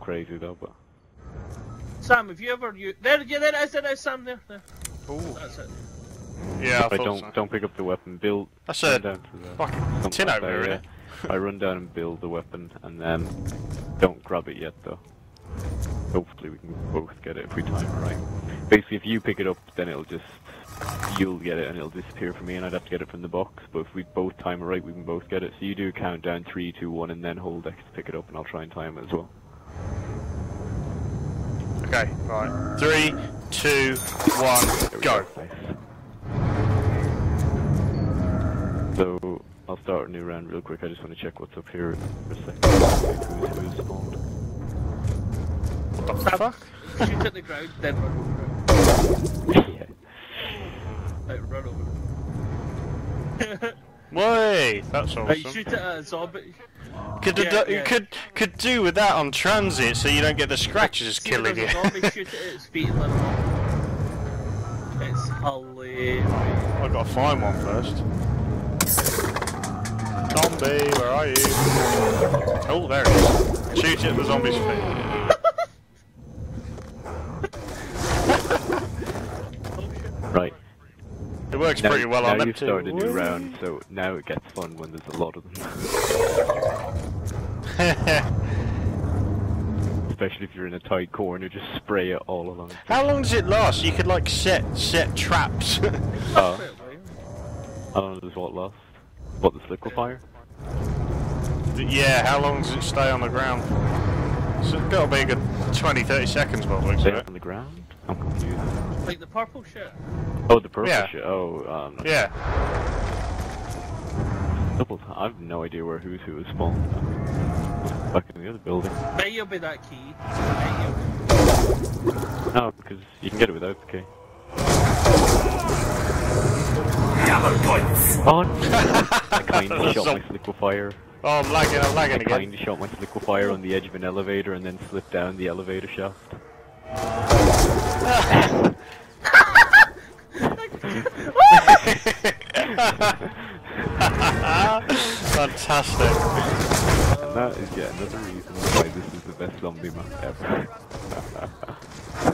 crazy though, but Sam, have you ever you there? Yeah, there it is. There it is, Sam. There. there. Ooh. That's it. Yeah, I if I thought don't so. don't pick up the weapon, build. That's run a down to the fucking something tin like opener, that, isn't yeah. I run down and build the weapon, and then don't grab it yet though. Hopefully we can both get it if we time it right. Basically, if you pick it up, then it'll just you'll get it and it'll disappear from me, and I'd have to get it from the box. But if we both time it right, we can both get it. So you do countdown three, two, one, and then hold X to pick it up, and I'll try and time it as well. Okay, right. Three, two, one, go. So I'll start a new round real quick. I just want to check what's up here for a second. Who's, who's spawned? What the fuck? Shoot at the ground, then run over it. yeah. Like, run over it. Wait, that's Right, You shoot it at a zombie. Could Yeah, do, yeah. could could do with that on TranZit, so you don't get the scratches See killing there's you. a zombie, shoot it at its feet and let it off. It's hilarious. I gotta find one first. Zombie, where are you? Oh, there he is. Shoot it at the zombie's feet. Right. It works Now, pretty well now on them you've started a new round, so now it gets fun when there's a lot of them. Especially if you're in a tight corner, just spray it all along. How long does it last? You could like set set traps. Oh, how long does what last? What, this liquefier? yeah, how long does it stay on the ground? So it's gotta be a good 20, 30 seconds by the looks Stay of it. on the ground? I'm confused. Like the purple shit. Oh, the purple Yeah. shit. Oh, um, Yeah. double. t- I have no idea where who's who is spawned. Back in the other building. Bet you'll be that key. Bet you'll- No, because you can get it without the key. On. I kinda shot my liquefier. Oh, I'm lagging, I'm lagging I again. kinda shot my liquefier on the edge of an elevator and then slipped down the elevator shaft. Fantastic. And that is yet another reason why this is the best zombie map ever.